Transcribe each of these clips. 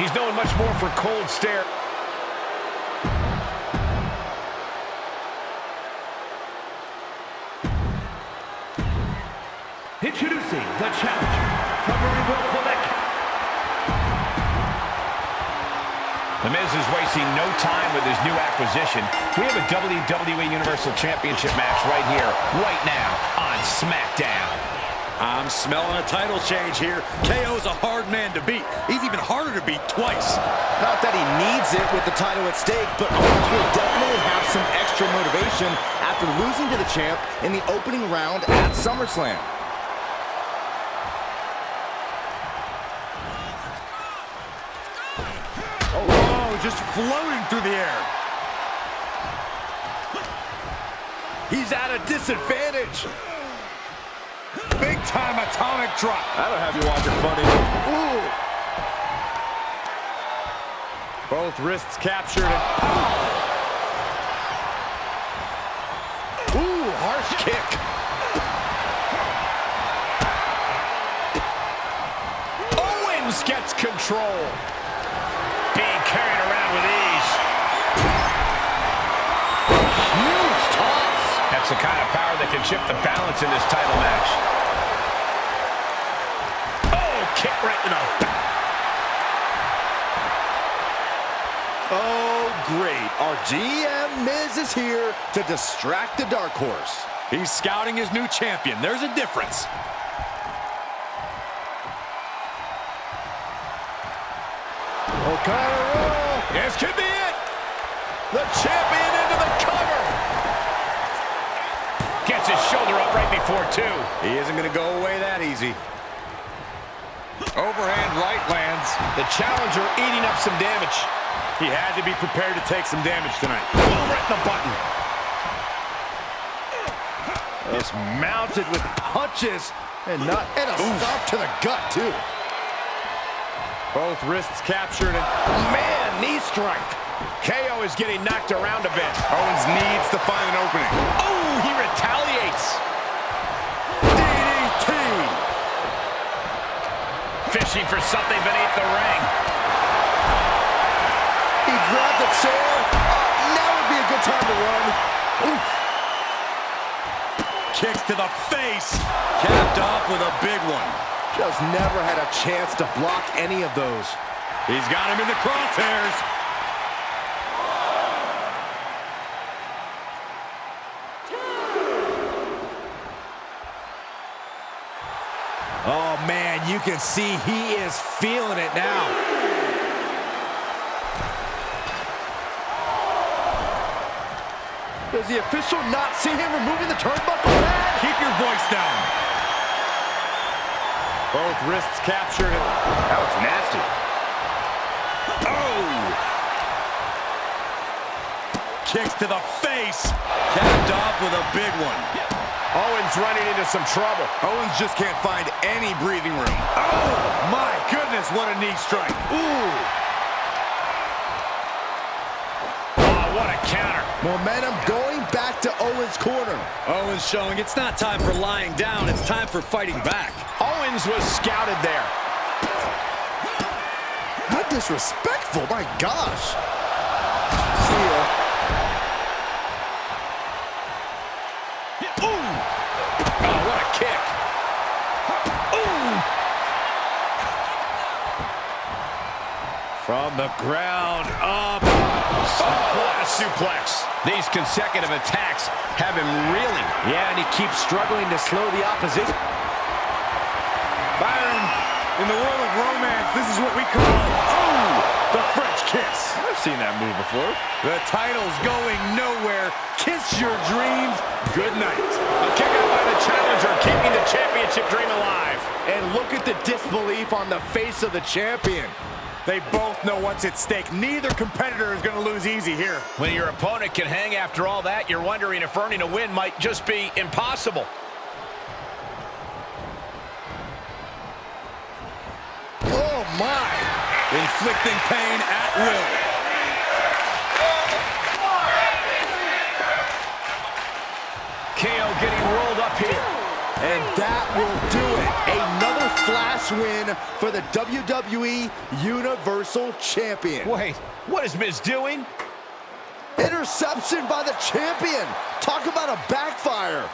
He's known much more for cold stare. Introducing the challenger from Marieville, Quebec. The Miz is wasting no time with his new acquisition. We have a WWE Universal Championship match right here, right now, on SmackDown. I'm smelling a title change here. KO's a hard man to beat. He's even harder to beat twice. Not that he needs it with the title at stake, but Owens will definitely have some extra motivation after losing to the champ in the opening round at SummerSlam. Oh, just floating through the air. He's at a disadvantage. Big time atomic drop. I don't have you watching funny. Ooh. Both wrists captured. And... Ooh, harsh kick. Owens gets control. Being carried around power that can shift the balance in this title match. Oh, kick right in the back. Oh, great. Our GM Miz is here to distract the Dark Horse. He's scouting his new champion. There's a difference. O'Connor. This could be it. The champion his shoulder up right before two. He isn't going to go away that easy. Overhand right lands. The challenger eating up some damage. He had to be prepared to take some damage tonight. Boom, right the button. Just mounted with punches and not and a stop to the gut too. Both wrists captured and Man, knee strike. KO is getting knocked around a bit. Owens needs to find an opening. Fishing for something beneath the ring. He grabbed the chair. Oh, now would be a good time to run. Oof. Kicks to the face. Capped off with a big one. Just never had a chance to block any of those. He's got him in the crosshairs. Can see he is feeling it now. Does the official not see him removing the turnbuckle pad? Keep your voice down. Both wrists captured. That was nasty. Oh! Kicks to the face. Capped off with a big one. Owens running into some trouble. Owens just can't find any breathing room. Oh, my goodness, what a knee strike. Ooh. Oh, what a counter. Momentum going back to Owens' corner. Owens showing it's not time for lying down, it's time for fighting back. Owens was scouted there. How disrespectful, my gosh. See ya. Ooh. From the ground up. Oh, what a suplex. These consecutive attacks have him reeling. Yeah, and he keeps struggling to slow the opposition. Byron, in the world of romance, this is what we call, oh, the French kiss. I've seen that move before. The title's going nowhere. Kiss your dreams. Good night. A kick out by the challenger, keeping the championship dream alive. And look at the disbelief on the face of the champion. They both know what's at stake. Neither competitor is going to lose easy here. When your opponent can hang after all that, you're wondering if earning a win might just be impossible. Oh, my. Inflicting pain at will. KO getting rolled up here. And that will do it. Another win for the WWE Universal Champion. Wait, what is Miz doing? Interception by the champion. Talk about a backfire.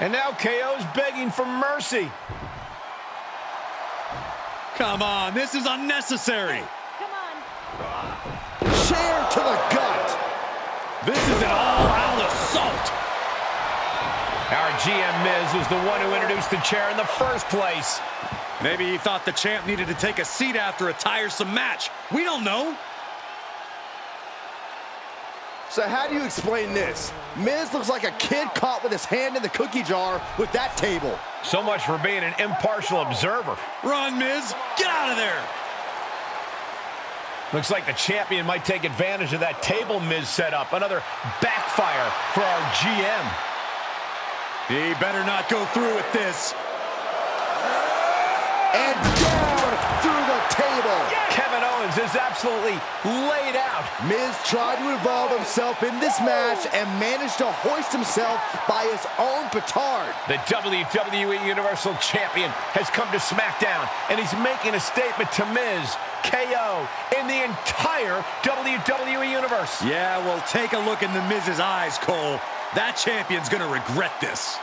And now KO's begging for mercy. Come on, this is unnecessary. Come on. Chair to the gut. This is an all-out assault. Our GM Miz is the one who introduced the chair in the first place. Maybe he thought the champ needed to take a seat after a tiresome match. We don't know. So how do you explain this? Miz looks like a kid caught with his hand in the cookie jar with that table. So much for being an impartial observer. Run, Miz. Get out of there. Looks like the champion might take advantage of that table Miz set up. Another backfire for our GM. He better not go through with this. And down through the table. Kevin Owens is absolutely laid out. Miz tried to involve himself in this match and managed to hoist himself by his own petard. The WWE Universal Champion has come to SmackDown, and he's making a statement to Miz, KO, in the entire WWE Universe. Yeah, well, take a look in the Miz's eyes, Cole. That champion's gonna regret this.